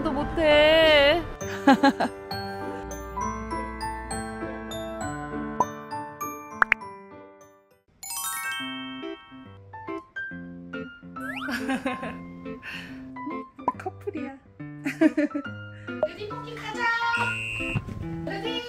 가도 못해. 커플이야. 레디 포키 가자. 레디.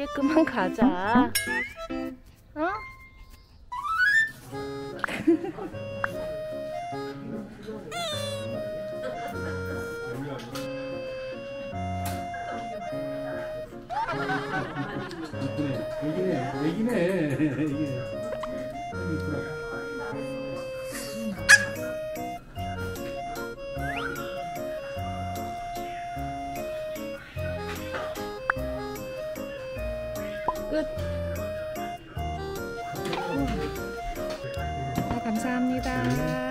이제 그만 가자. 어? 애기네, 애기네, 애기네. 끝. 아, 감사합니다.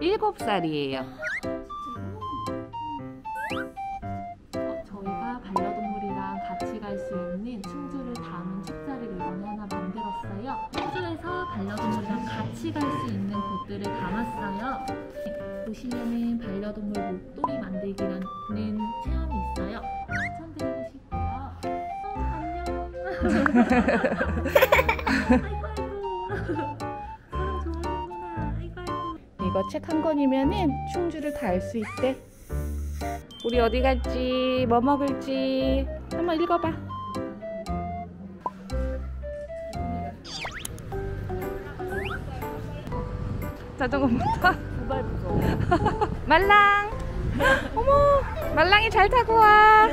일곱 살이에요. 충주에서 반려동물이랑 같이 갈 수 있는 곳들을 담았어요. 네, 보시면은 반려동물 목도리 만들기라는 체험이 있어요. 추천드리고 싶고요. 어, 안녕. 아이고 아이고. 사람 좋아하는구나. 아이고 아이고. 이거 책 한 권이면은 충주를 다 알 수 있대. 우리 어디 갈지, 뭐 먹을지 한번 읽어봐. 자전거 못 타? 두발 무서워. 말랑. 어머, 말랑이 잘 타고 와.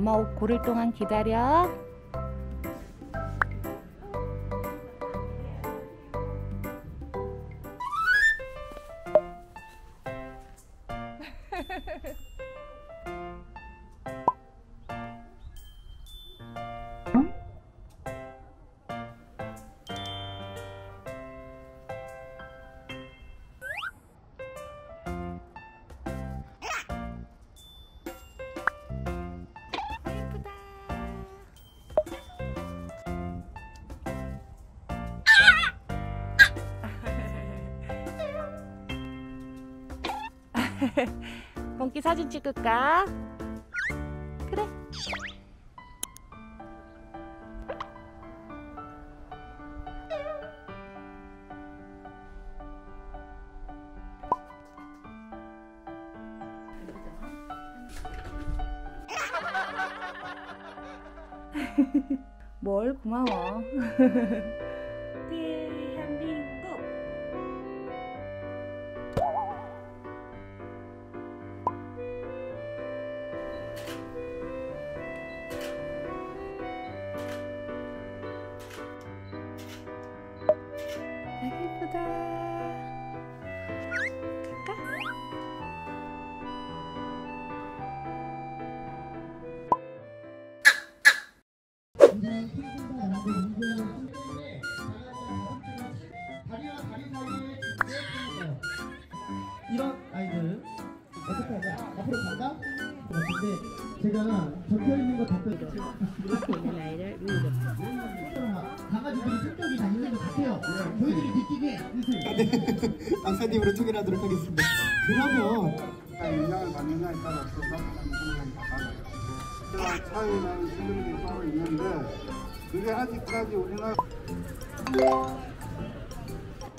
엄마 옷 고를 동안 기다려. 몽키 사진 찍을까? 그래. 뭘 고마워. 예쁘다. 갈까? 이런 아이들 하겠습니다. 근데 제가 강사님으로 통일하도록 하겠습니다. 그러면 영향을 받느냐에 따라서 나타나는 성향이 다 달라요. 차이 나는 친구들이 따로 있는데 그게 아직까지 우리나라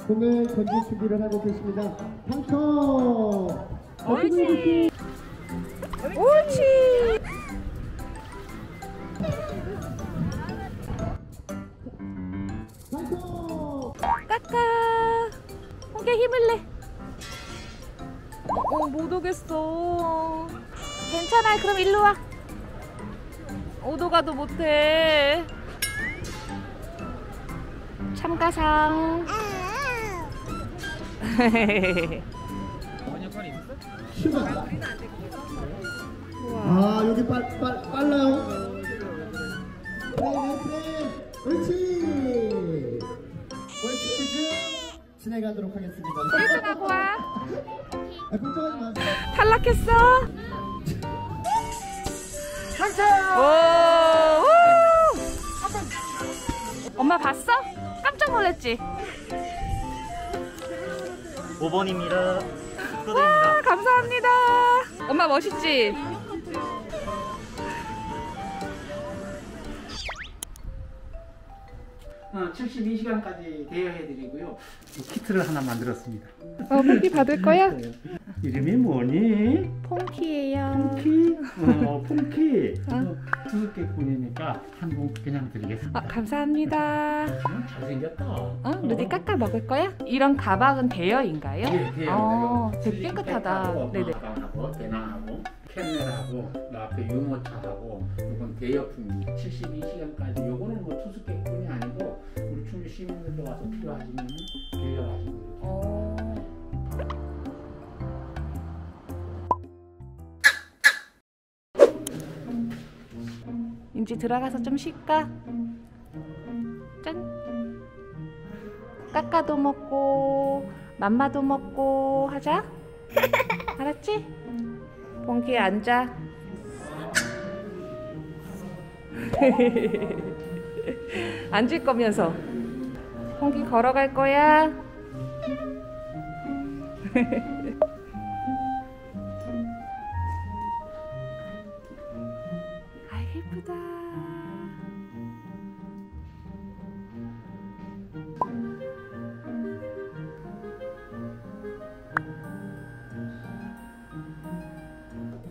공을 준비를 하고 계십니다. 옳지. 옳 어, 못 오겠어. 괜찮아. 그럼 일로 와. 오도 가도 못해. 참가상. 아 여기 빨, 빨, 빨라요 프레임 프레임 옳지 옳지 퀴즈 진행하도록 하겠습니다 1등 하고 와. 아, 걱정하지 마세요 탈락했어. 오, 우! 엄마 봤어? 깜짝 놀랐지? 5번입니다. 축하드립니다. 아, 감사합니다. 엄마 멋있지? 어, 72시간까지 대여해드리고요. 키트를 하나 만들었습니다. 어, 폰키 받을 거야? 이름이 뭐니? 폰키예요. 폰키? 어, 폰키. 어. 다섯 개뿐이니까 한분 그냥 드리겠습니다. 아, 감사합니다. 음, 잘생겼다. 어, 루디 깎아 먹을 거야? 이런 가방은 대여인가요? 예, 대여. 어, 되게 깨끗하다. 네네. 가방하고 배낭하고 캔넬하고 그 앞에 유모차하고 이건 대여품 72시간까지 요거는 뭐 투숙객 와서 필요하시면 빌려가시면 어. 인지 들어가서 좀 쉴까? 짠. 까까도 먹고 맘마도 먹고 하자. 알았지? 봉기에 앉아. 앉을 거면서. 봉기 걸어갈 거야. 아 예쁘다.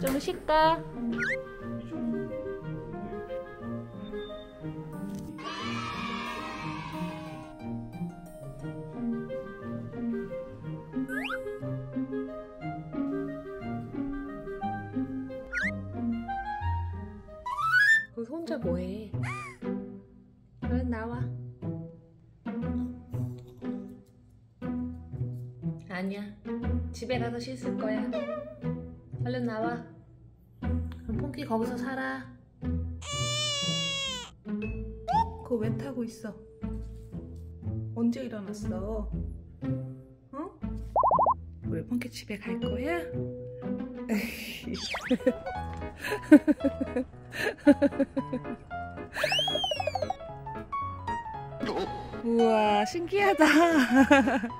좀 쉴까? 아니야. 집에 가서 씻을 거야. 얼른 나와. 그럼 폰키 거기서 살아. 그거 왜 타고 있어? 언제 일어났어? 어? 우리 폰키 집에 갈 거야? 우와 신기하다.